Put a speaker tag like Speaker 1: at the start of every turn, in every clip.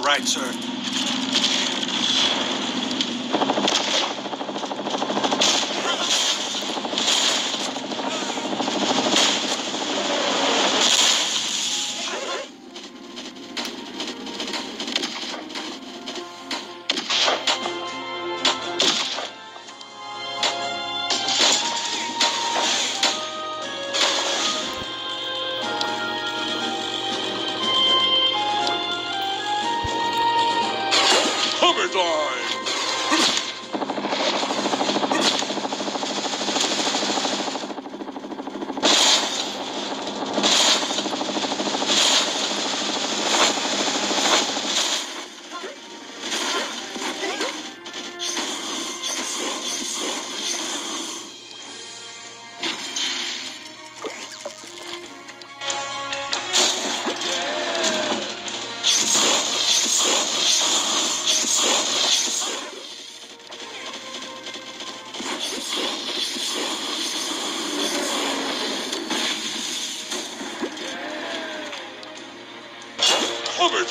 Speaker 1: all right, sir. Hammer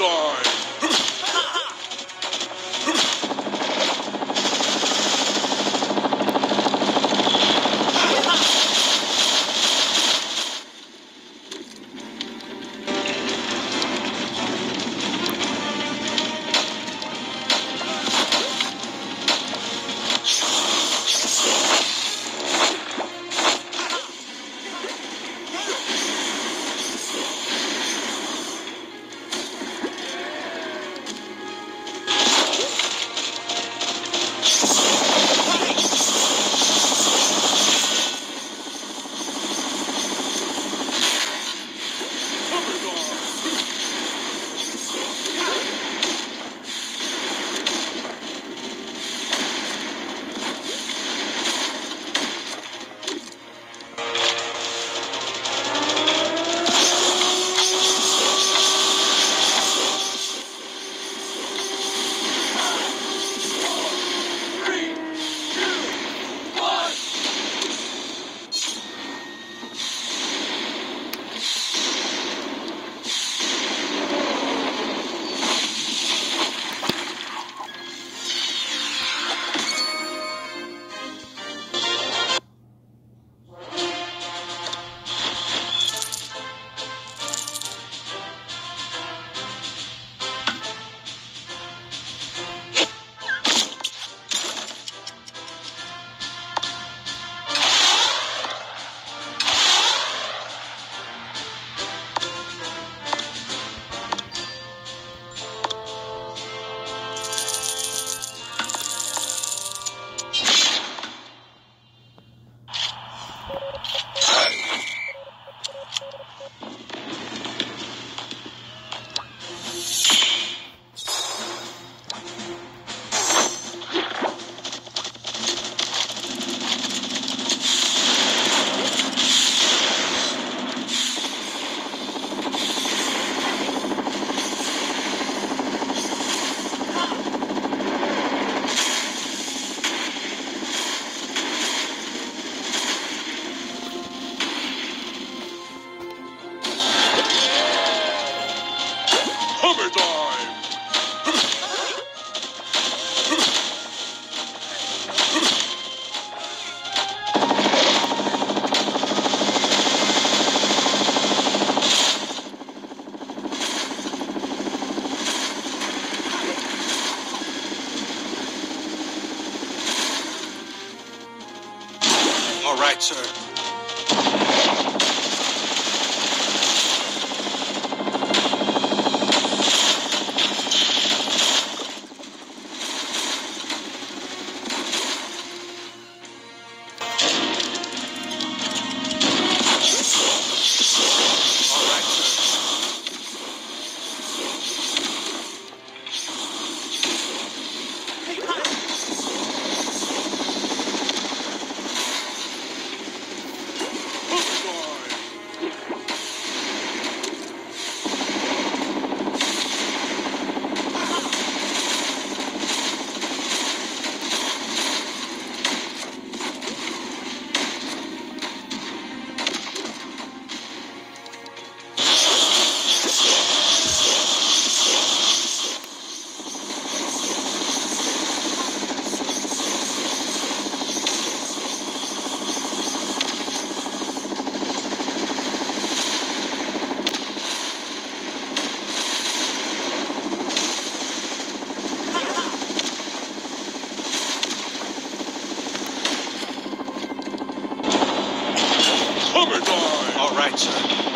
Speaker 1: All right, sir. All right, sir.